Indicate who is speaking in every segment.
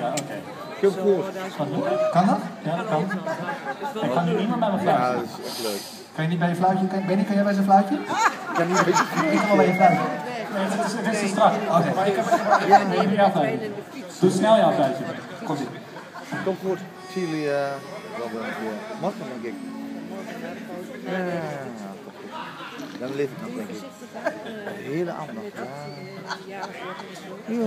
Speaker 1: Ja, oké.
Speaker 2: Heel goed.
Speaker 1: Kan dat? Ja, dat kan. Ik kan nu niet meer bij mijn
Speaker 2: Ja,
Speaker 1: fluitje.
Speaker 2: dat is echt leuk.
Speaker 1: Kan je niet bij je fluitje? Kan, Benny, kan jij bij zijn fluitje?
Speaker 2: Ik kan niet een beetje
Speaker 1: Ik kan wel bij je fluitje. Nee, het is, het is te strak. Oké. Maar ik heb ja, nee, jouw fluitje. Doe snel jouw fluitje. Komt ie.
Speaker 2: Komt goed. Ik zie jullie eh wel weer een keer. Denk ik. Dan leef ik nog denk ik. Hele aandacht. Ja. Ja,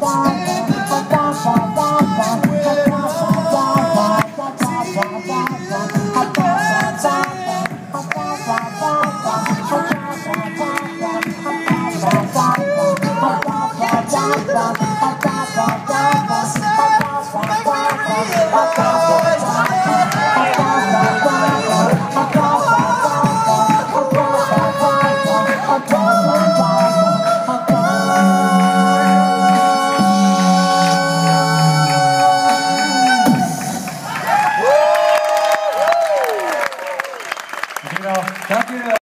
Speaker 3: Bye.